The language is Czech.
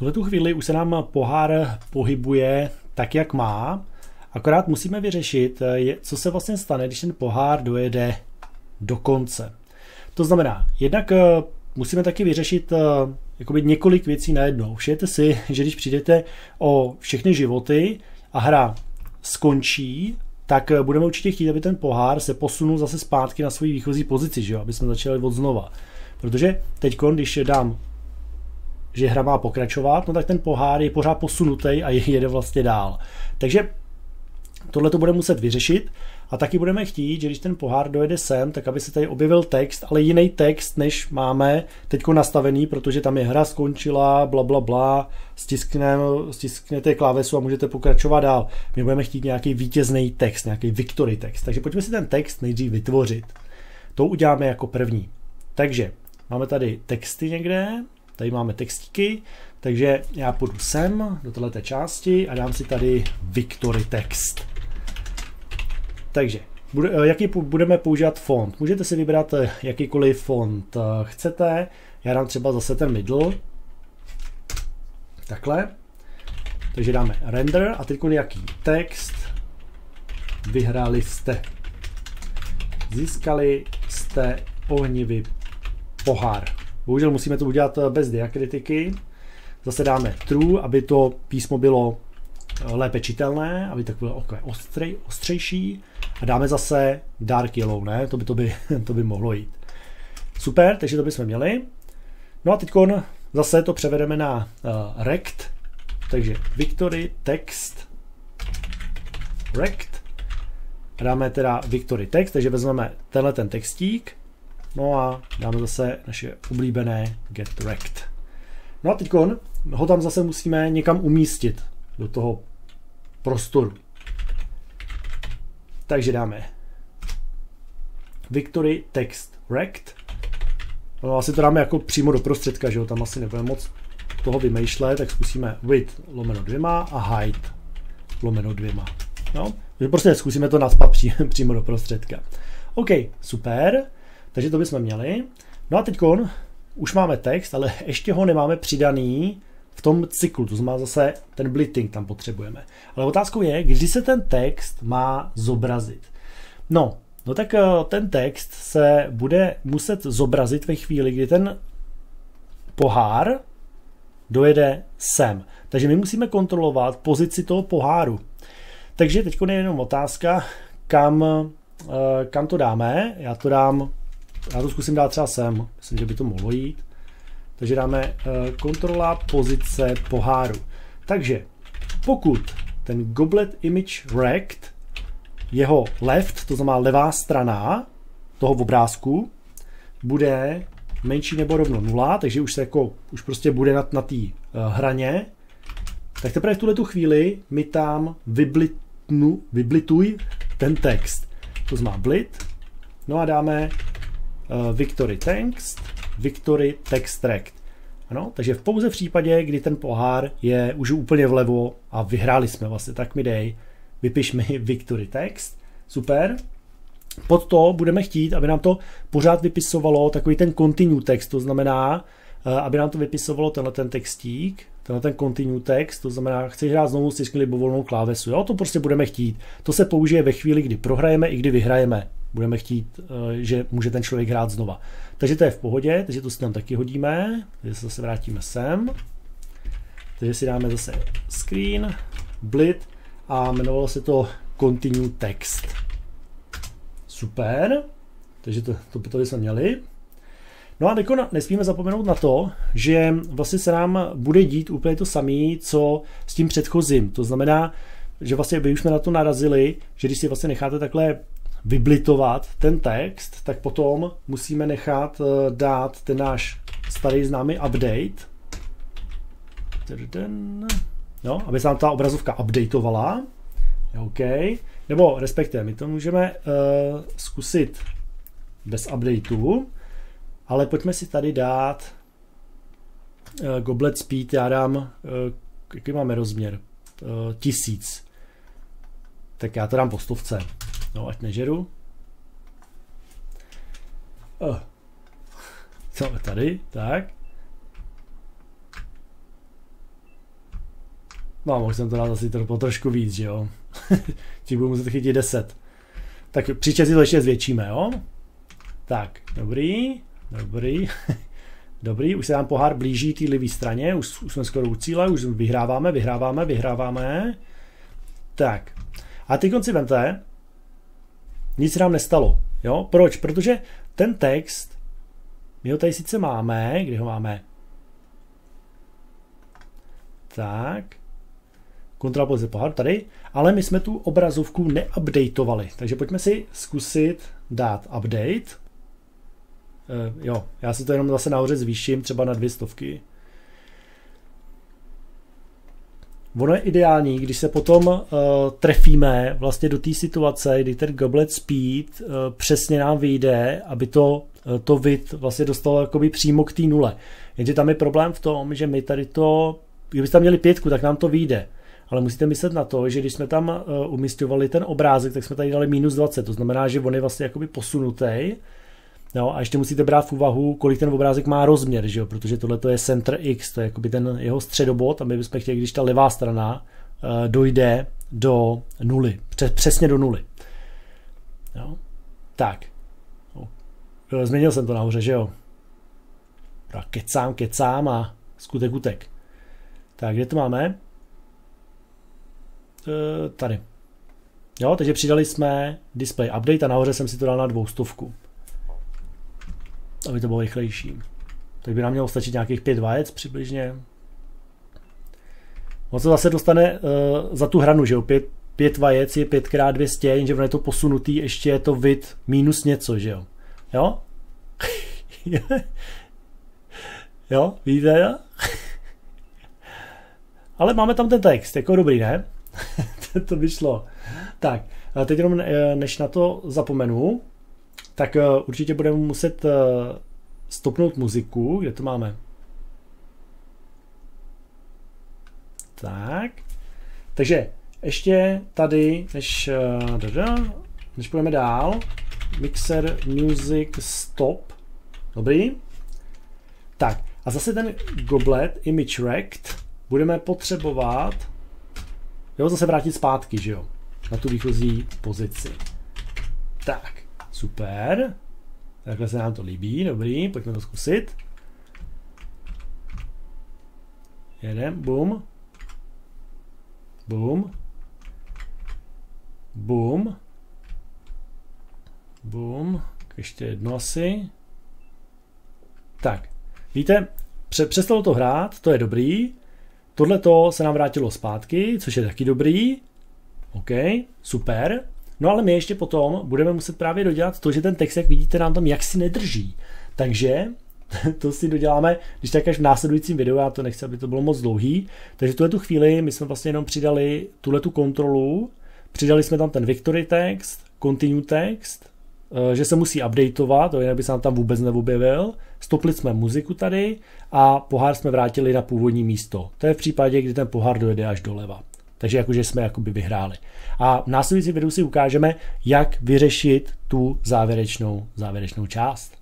tuhle tu chvíli už se nám pohár pohybuje tak, jak má, akorát musíme vyřešit, co se vlastně stane, když ten pohár dojede do konce. To znamená, jednak musíme taky vyřešit jakoby několik věcí najednou. Všijete si, že když přijdete o všechny životy a hra skončí, tak budeme určitě chtít, aby ten pohár se posunul zase zpátky na svoji výchozí pozici, že jo? aby jsme začali od znova. Protože teď, když dám, že hra má pokračovat, no tak ten pohár je pořád posunutý a jede vlastně dál. Takže tohle to budeme muset vyřešit a taky budeme chtít, že když ten pohár dojede sem, tak aby se tady objevil text, ale jiný text, než máme teď nastavený, protože tam je hra skončila, bla, bla, bla, stiskneme, stisknete klávesu a můžete pokračovat dál. My budeme chtít nějaký vítězný text, nějaký victory text. Takže pojďme si ten text nejdřív vytvořit. To uděláme jako první. Takže máme tady texty někde, tady máme textíky, takže já půjdu sem do této části a dám si tady victory text. Takže, eh, jaký budeme používat font? Můžete si vybrat eh, jakýkoliv font eh, chcete. Já dám třeba zase ten middle. Takhle. Takže dáme render a teď nějaký text. Vyhráli jste. Získali jste ohnivý pohár. Bohužel musíme to udělat bez diakritiky. Zase dáme true, aby to písmo bylo lépe čitelné, aby to bylo ostrej, ostřejší. A dáme zase dark yellow, ne? To by, to by, to by mohlo jít. Super, takže to bychom měli. No a teď zase to převedeme na uh, rect, takže victory text rect. Dáme teda victory text, takže vezmeme tenhle ten textík, no a dáme zase naše oblíbené get rect. No a teď ho tam zase musíme někam umístit do toho prostoru. Takže dáme Victory Text Rect. No, asi to dáme jako přímo do prostředka, že jo, tam asi nebudeme moc toho vymýšlet, tak zkusíme width lomeno dvěma a height lomeno dvěma. No, prostě zkusíme to naspat pří, přímo do prostředka. OK, super, takže to bychom měli. No a teď už máme text, ale ještě ho nemáme přidaný v tom cyklu, to znamená zase ten blitting tam potřebujeme. Ale otázkou je, kdy se ten text má zobrazit. No, no tak eh, ten text se bude muset zobrazit ve chvíli, kdy ten pohár dojede sem. Takže my musíme kontrolovat pozici toho poháru. Takže teď je jenom otázka, kam, eh, kam to dáme. Já to dám, já to zkusím dát třeba sem. Myslím, že by to mohlo jít. Takže dáme uh, kontrola pozice poháru. Takže pokud ten goblet image rect, jeho left, to znamená levá strana toho obrázku, bude menší nebo rovno nula, takže už se jako, už prostě bude na, na té uh, hraně, tak teprve v tuhle tu chvíli mi tam vyblitnu, vyblituj ten text. To znamená blit, no a dáme victory text, Victory Text Tract. Ano, takže v pouze v případě, kdy ten pohár je už úplně vlevo a vyhráli jsme vlastně, tak mi dej, vypiš mi Victory Text, super. Pod to budeme chtít, aby nám to pořád vypisovalo takový ten continue text, to znamená, eh, aby nám to vypisovalo tenhle ten textík, tenhle ten continue text, to znamená, chci hrát znovu s libovolnou klávesu, jo, to prostě budeme chtít. To se použije ve chvíli, kdy prohrajeme i kdy vyhrajeme budeme chtít, eh, že může ten člověk hrát znova. Takže to je v pohodě, takže to si tam taky hodíme, takže se zase vrátíme sem. Takže si dáme zase screen, blit a jmenovalo se to continue text. Super, takže to, to, to bychom měli. No a teď nesmíme zapomenout na to, že vlastně se nám bude dít úplně to samé, co s tím předchozím. To znamená, že vlastně by už jsme na to narazili, že když si vlastně necháte takhle vyblitovat ten text, tak potom musíme nechat eh, dát ten náš starý známý update. No, aby se nám ta obrazovka updateovala. OK. Nebo respektive, my to můžeme uh, zkusit bez updateu, ale pojďme si tady dát uh, goblet speed, já dám, uh, jaký máme rozměr? Uh, tisíc. Tak já to dám po stovce. No, ať nežeru. Oh. Co tady? Tak. No, mohl jsem to dát asi to, trošku víc, že jo. Ti budu muset chytit 10. Tak příště si to ještě zvětšíme, jo. Tak, dobrý, dobrý. Dobrý, už se nám pohár blíží té levé straně, už, už jsme skoro u cíle, už vyhráváme, vyhráváme, vyhráváme. Tak, a ty konci vemte, nic nám nestalo. Jo? Proč? Protože ten text, my ho tady sice máme, kde ho máme? Tak, kontrola pozice pohár tady, ale my jsme tu obrazovku neupdateovali, takže pojďme si zkusit dát update. Uh, jo, já si to jenom zase nahoře zvýším, třeba na dvě stovky. Ono je ideální, když se potom uh, trefíme vlastně do té situace, kdy ten goblet speed uh, přesně nám vyjde, aby to, uh, to vid vlastně dostalo jakoby přímo k té nule. Jenže tam je problém v tom, že my tady to, kdybyste tam měli pětku, tak nám to vyjde. Ale musíte myslet na to, že když jsme tam uh, umistovali ten obrázek, tak jsme tady dali minus 20. To znamená, že on je vlastně jakoby posunutý No, a ještě musíte brát v úvahu, kolik ten obrázek má rozměr, že jo? protože tohle je center X, to je jakoby ten jeho středobod a my bychom chtěli, když ta levá strana uh, dojde do nuly, přesně do nuly. Jo? Tak. Změnil jsem to nahoře, že jo? Tak kecám, kecám a skutek utek. Tak, kde to máme? E, tady. Jo, takže přidali jsme display update a nahoře jsem si to dal na dvoustovku aby to bylo rychlejší. Tak by nám mělo stačit nějakých pět vajec přibližně. On se zase dostane uh, za tu hranu, že jo, pět, pět vajec je 5 x 200, jenže ono je to posunutý, ještě je to vid minus něco, že jo. Jo? jo, vidíte? Jo? Ale máme tam ten text, jako dobrý, ne? to by šlo. Tak, teď jenom eh, než na to zapomenu, tak uh, určitě budeme muset uh, stopnout muziku. Kde to máme? Tak. Takže ještě tady, než, uh, než půjdeme dál, mixer music stop. Dobrý. Tak, a zase ten goblet image rect budeme potřebovat jo, zase vrátit zpátky, že jo, na tu výchozí pozici. Tak, Super. Takhle se nám to líbí, dobrý, pojďme to zkusit. Jedem, bum. Bum. Bum. Bum. Ještě jedno asi. Tak, víte, přestalo to hrát, to je dobrý. Tohle to se nám vrátilo zpátky, což je taky dobrý. OK, super. No ale my ještě potom budeme muset právě dodělat to, že ten text, jak vidíte, nám tam jaksi nedrží. Takže to si doděláme, když tak až v následujícím videu, já to nechci, aby to bylo moc dlouhý. Takže tuhle tu chvíli my jsme vlastně jenom přidali tuhle tu kontrolu, přidali jsme tam ten victory text, continue text, eh, že se musí updateovat, jinak by se nám tam vůbec neobjevil. Stopli jsme muziku tady a pohár jsme vrátili na původní místo. To je v případě, kdy ten pohár dojede až doleva. Takže jakože jsme jakoby vyhráli. A v následujícím videu si ukážeme, jak vyřešit tu závěrečnou, závěrečnou část.